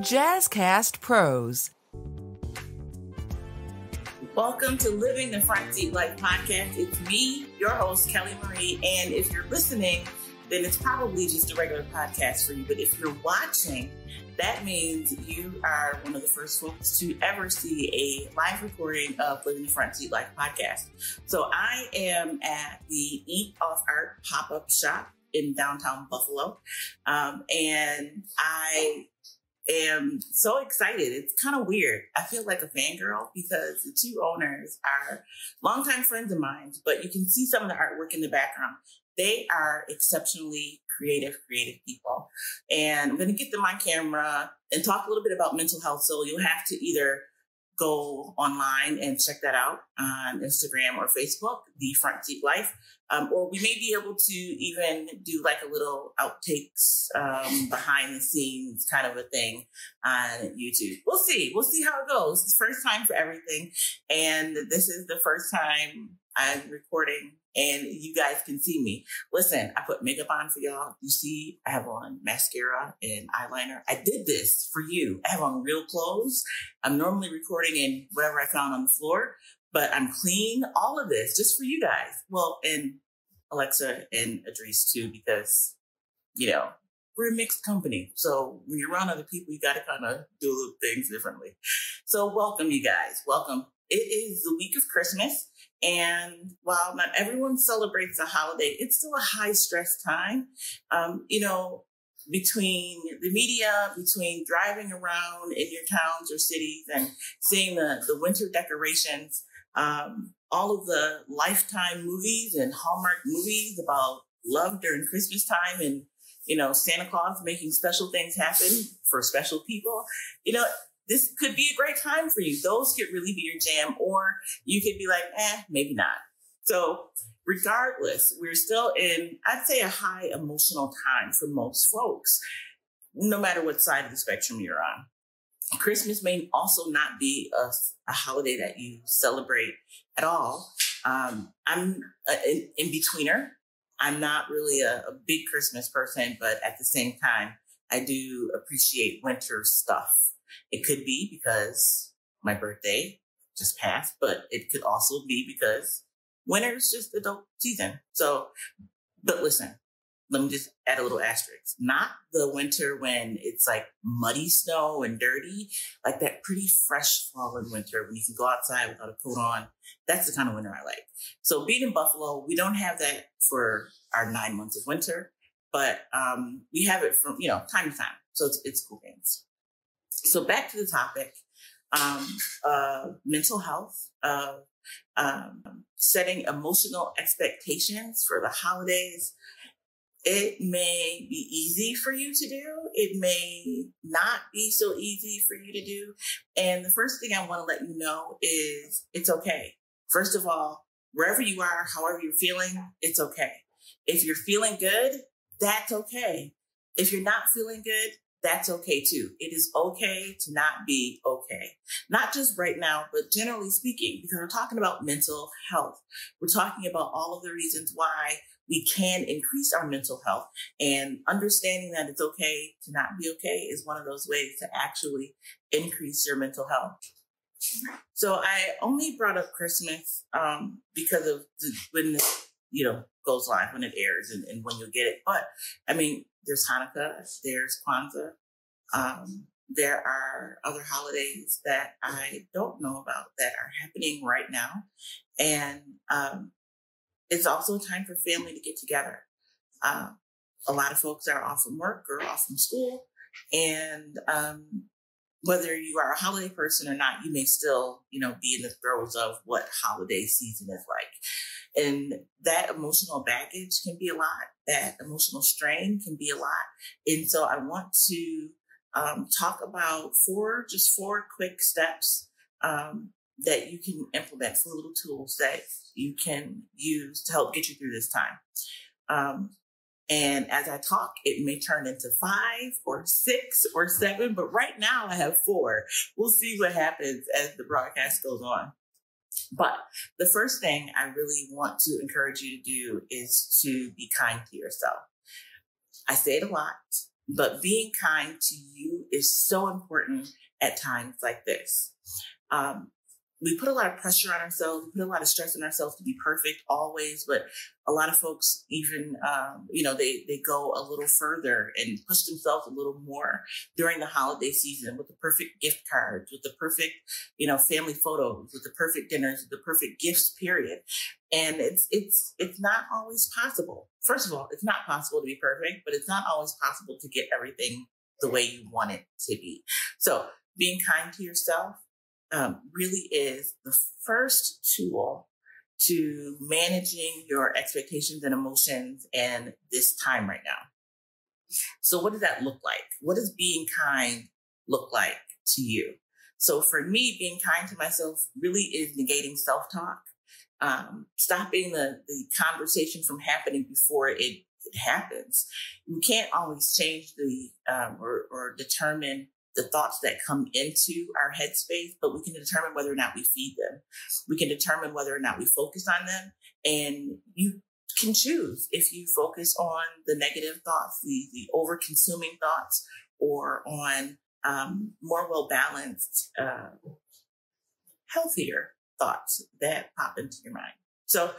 JazzCast Pros. Welcome to Living the Front Seat Life podcast. It's me, your host, Kelly Marie. And if you're listening, then it's probably just a regular podcast for you. But if you're watching, that means you are one of the first folks to ever see a live recording of Living the Front Seat Life podcast. So I am at the Eat Off Art pop up shop in downtown Buffalo. Um, and I am so excited. It's kind of weird. I feel like a fangirl because the two owners are longtime friends of mine, but you can see some of the artwork in the background. They are exceptionally creative, creative people. And I'm going to get them on camera and talk a little bit about mental health. So you'll have to either go online and check that out on Instagram or Facebook, The Front Seat Life. Um, or we may be able to even do like a little outtakes um, behind the scenes kind of a thing on YouTube. We'll see. We'll see how it goes. It's first time for everything. And this is the first time I'm recording and you guys can see me. Listen, I put makeup on for y'all. You see, I have on mascara and eyeliner. I did this for you. I have on real clothes. I'm normally recording in whatever I found on the floor, but I'm clean. All of this just for you guys. Well, and Alexa and Andres too, because, you know, we're a mixed company. So when you're around other people, you got to kind of do things differently. So welcome, you guys. Welcome. It is the week of Christmas. And while not everyone celebrates a holiday, it's still a high stress time. Um, you know, between the media, between driving around in your towns or cities and seeing the, the winter decorations, um, all of the lifetime movies and Hallmark movies about love during Christmas time and, you know, Santa Claus making special things happen for special people. You know, this could be a great time for you. Those could really be your jam, or you could be like, eh, maybe not. So regardless, we're still in, I'd say, a high emotional time for most folks, no matter what side of the spectrum you're on. Christmas may also not be a, a holiday that you celebrate at all. Um, I'm an in betweener. I'm not really a, a big Christmas person, but at the same time, I do appreciate winter stuff. It could be because my birthday just passed, but it could also be because winter is just dope season. So, but listen, let me just add a little asterisk. Not the winter when it's like muddy snow and dirty, like that pretty fresh fallen winter when you can go outside without a coat on. That's the kind of winter I like. So being in Buffalo, we don't have that for our nine months of winter, but um, we have it from, you know, time to time. So it's, it's cool things. So back to the topic, um, mental health, um, setting emotional expectations for the holidays. It may be easy for you to do. It may not be so easy for you to do. And the first thing I want to let you know is it's okay. First of all, wherever you are, however you're feeling, it's okay. If you're feeling good, that's okay. If you're not feeling good, that's okay too. It is okay to not be okay. Not just right now, but generally speaking, because we're talking about mental health. We're talking about all of the reasons why we can increase our mental health and understanding that it's okay to not be okay is one of those ways to actually increase your mental health. So I only brought up Christmas um, because of the, when this, you know, goes live, when it airs and, and when you'll get it. But I mean, there's Hanukkah, there's Kwanzaa. Um, there are other holidays that I don't know about that are happening right now. And um, it's also a time for family to get together. Uh, a lot of folks are off from work or off from school. And um, whether you are a holiday person or not, you may still, you know, be in the throes of what holiday season is like. And that emotional baggage can be a lot. That emotional strain can be a lot. And so I want to um, talk about four, just four quick steps um, that you can implement, four little tools that you can use to help get you through this time. Um, and as I talk, it may turn into five or six or seven, but right now I have four. We'll see what happens as the broadcast goes on. But the first thing I really want to encourage you to do is to be kind to yourself. I say it a lot, but being kind to you is so important at times like this. Um, we put a lot of pressure on ourselves. We put a lot of stress on ourselves to be perfect always, but a lot of folks even, um, you know, they, they go a little further and push themselves a little more during the holiday season with the perfect gift cards, with the perfect, you know, family photos, with the perfect dinners, with the perfect gifts, period. And it's, it's, it's not always possible. First of all, it's not possible to be perfect, but it's not always possible to get everything the way you want it to be. So being kind to yourself, um, really is the first tool to managing your expectations and emotions in this time right now. So, what does that look like? What does being kind look like to you? So, for me, being kind to myself really is negating self talk, um, stopping the, the conversation from happening before it, it happens. You can't always change the um, or, or determine the thoughts that come into our headspace, but we can determine whether or not we feed them. We can determine whether or not we focus on them. And you can choose if you focus on the negative thoughts, the, the over consuming thoughts, or on um, more well balanced, uh, healthier thoughts that pop into your mind. So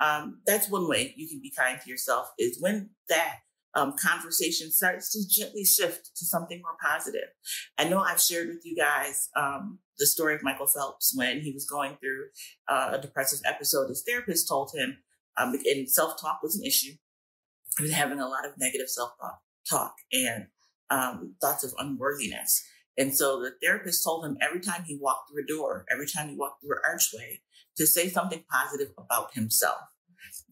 um, that's one way you can be kind to yourself is when that um, conversation starts to gently shift to something more positive. I know I've shared with you guys um, the story of Michael Phelps when he was going through uh, a depressive episode. His therapist told him, um, and self talk was an issue. He was having a lot of negative self talk and um, thoughts of unworthiness. And so the therapist told him every time he walked through a door, every time he walked through an archway, to say something positive about himself.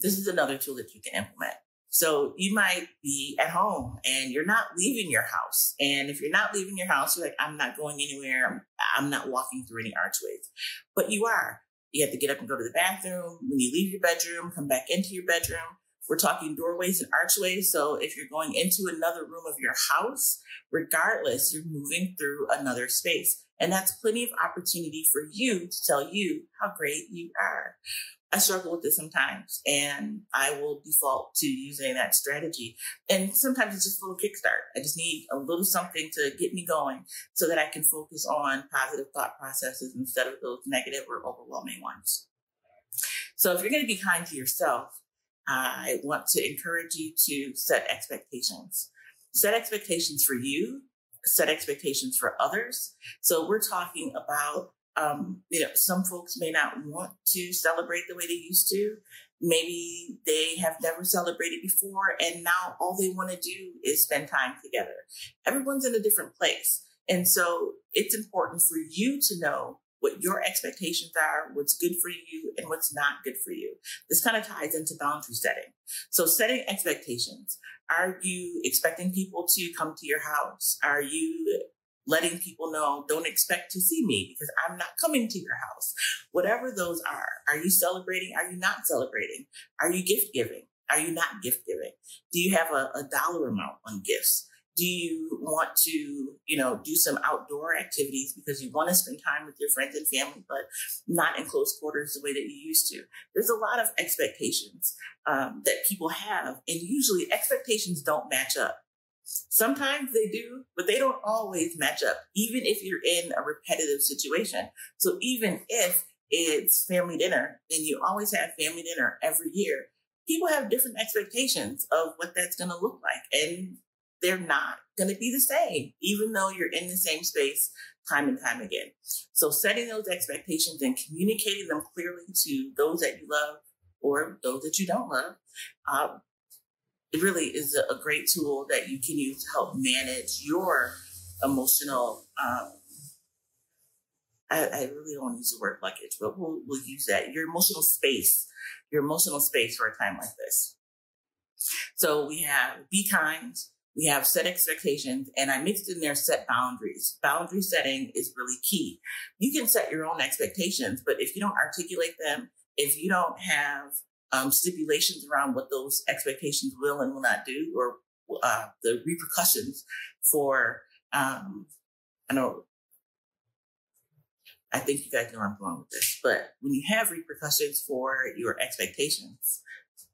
This is another tool that you can implement. So you might be at home and you're not leaving your house. And if you're not leaving your house, you're like, I'm not going anywhere. I'm not walking through any archways, but you are. You have to get up and go to the bathroom. When you leave your bedroom, come back into your bedroom. We're talking doorways and archways. So if you're going into another room of your house, regardless, you're moving through another space. And that's plenty of opportunity for you to tell you how great you are. I struggle with this sometimes and I will default to using that strategy. And sometimes it's just a little kickstart. I just need a little something to get me going so that I can focus on positive thought processes instead of those negative or overwhelming ones. So if you're going to be kind to yourself, I want to encourage you to set expectations. Set expectations for you, set expectations for others. So we're talking about um, you know, some folks may not want to celebrate the way they used to. Maybe they have never celebrated before, and now all they want to do is spend time together. Everyone's in a different place. And so it's important for you to know what your expectations are, what's good for you, and what's not good for you. This kind of ties into boundary setting. So, setting expectations. Are you expecting people to come to your house? Are you letting people know, don't expect to see me because I'm not coming to your house. Whatever those are. Are you celebrating? Are you not celebrating? Are you gift giving? Are you not gift giving? Do you have a, a dollar amount on gifts? Do you want to, you know, do some outdoor activities because you want to spend time with your friends and family, but not in close quarters the way that you used to? There's a lot of expectations um, that people have, and usually expectations don't match up. Sometimes they do, but they don't always match up, even if you're in a repetitive situation. So even if it's family dinner and you always have family dinner every year, people have different expectations of what that's going to look like. And they're not going to be the same, even though you're in the same space time and time again. So setting those expectations and communicating them clearly to those that you love or those that you don't love uh, it really is a, great tool that you can use to help manage your emotional. Um, I, I, really don't use the word luggage, but we'll, we'll use that. Your emotional space, your emotional space for a time like this. So we have be kind, we have set expectations, and I mixed in there set boundaries. Boundary setting is really key. You can set your own expectations, but if you don't articulate them, if you don't have um, stipulations around what those expectations will and will not do, or uh, the repercussions for. Um, I know. I think you guys know where I'm going with this, but when you have repercussions for your expectations,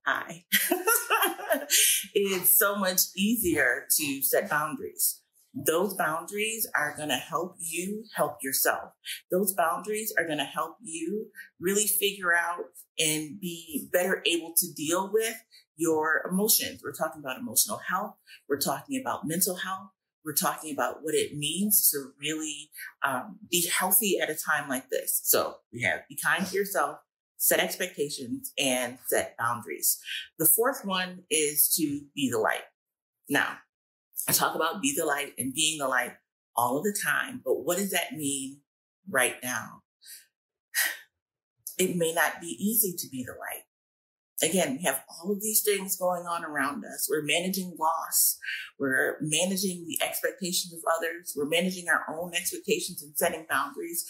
hi, it's so much easier to set boundaries those boundaries are going to help you help yourself. Those boundaries are going to help you really figure out and be better able to deal with your emotions. We're talking about emotional health. We're talking about mental health. We're talking about what it means to really um, be healthy at a time like this. So we have be kind to yourself, set expectations, and set boundaries. The fourth one is to be the light. Now, I talk about be the light and being the light all of the time, but what does that mean right now? It may not be easy to be the light. Again, we have all of these things going on around us. We're managing loss. We're managing the expectations of others. We're managing our own expectations and setting boundaries.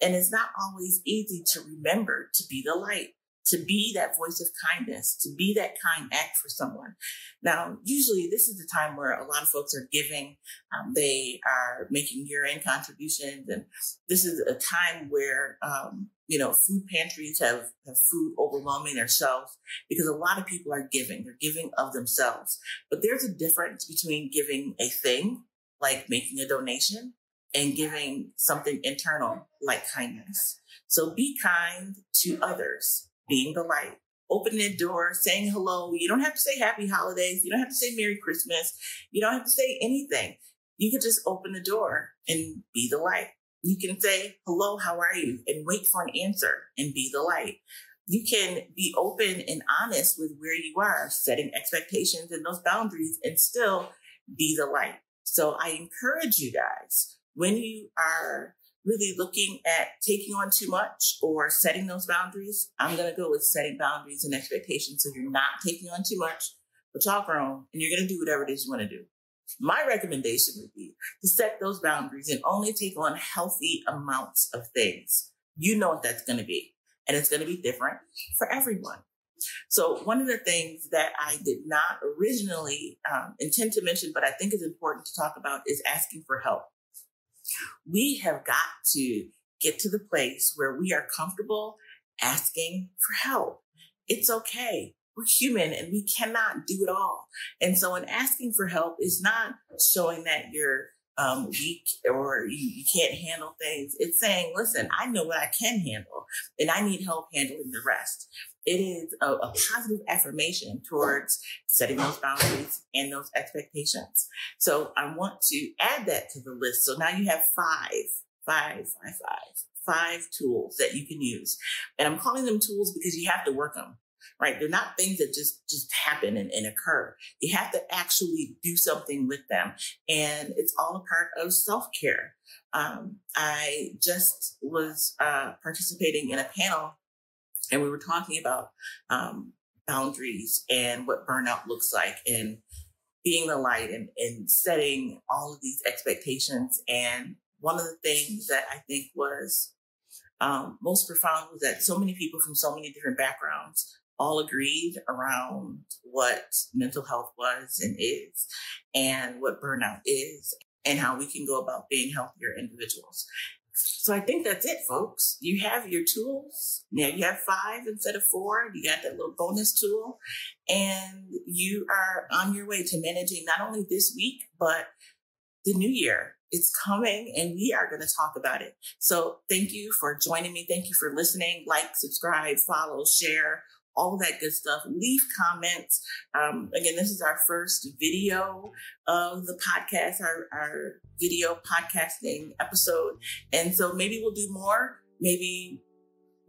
And it's not always easy to remember to be the light to be that voice of kindness, to be that kind act for someone. Now, usually this is the time where a lot of folks are giving. Um, they are making year-end contributions, and this is a time where um, you know food pantries have, have food overwhelming their shelves because a lot of people are giving. They're giving of themselves, but there's a difference between giving a thing like making a donation and giving something internal like kindness. So be kind to others being the light, opening the door, saying hello. You don't have to say happy holidays. You don't have to say Merry Christmas. You don't have to say anything. You can just open the door and be the light. You can say, hello, how are you? And wait for an answer and be the light. You can be open and honest with where you are, setting expectations and those boundaries and still be the light. So I encourage you guys when you are really looking at taking on too much or setting those boundaries, I'm going to go with setting boundaries and expectations. So you're not taking on too much, but y'all grown and you're going to do whatever it is you want to do. My recommendation would be to set those boundaries and only take on healthy amounts of things. You know what that's going to be. And it's going to be different for everyone. So one of the things that I did not originally um, intend to mention, but I think is important to talk about is asking for help. We have got to get to the place where we are comfortable asking for help. It's okay. We're human and we cannot do it all. And so in asking for help is not showing that you're um, weak or you, you can't handle things. It's saying, listen, I know what I can handle and I need help handling the rest it is a, a, positive affirmation towards setting those boundaries and those expectations. So I want to add that to the list. So now you have five, five, five, five, five tools that you can use. And I'm calling them tools because you have to work them, right? They're not things that just, just happen and, and occur. You have to actually do something with them. And it's all a part of self-care. Um, I just was uh, participating in a panel and we were talking about um, boundaries and what burnout looks like and being the light and, and setting all of these expectations. And one of the things that I think was um, most profound was that so many people from so many different backgrounds all agreed around what mental health was and is and what burnout is and how we can go about being healthier individuals. So I think that's it, folks. You have your tools. Now you have five instead of four. You got that little bonus tool and you are on your way to managing not only this week, but the new year. It's coming and we are going to talk about it. So thank you for joining me. Thank you for listening. Like, subscribe, follow, share all that good stuff. Leave comments. Um, again, this is our first video of the podcast, our, our video podcasting episode. And so maybe we'll do more. Maybe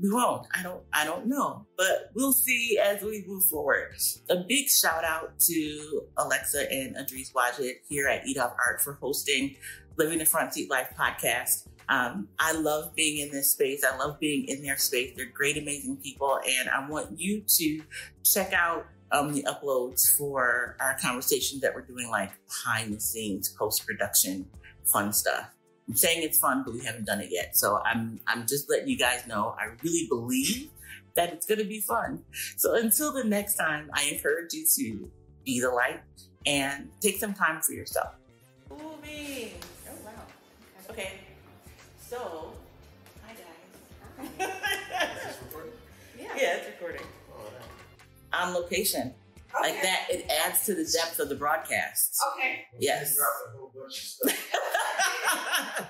we won't. I don't I don't know. But we'll see as we move forward. A big shout out to Alexa and Andres Wadjet here at Eat Off Art for hosting Living the Front Seat Life podcast. Um, I love being in this space. I love being in their space. They're great, amazing people. And I want you to check out um, the uploads for our conversations that we're doing, like behind the scenes, post production, fun stuff. I'm saying it's fun, but we haven't done it yet. So I'm, I'm just letting you guys know I really believe that it's going to be fun. So until the next time, I encourage you to be the light and take some time for yourself. Moving. Oh, wow. Okay. So, hi guys. yeah. yeah, it's recording. Oh, On location. Okay. Like that, it adds to the depth of the broadcast. Okay. Yes.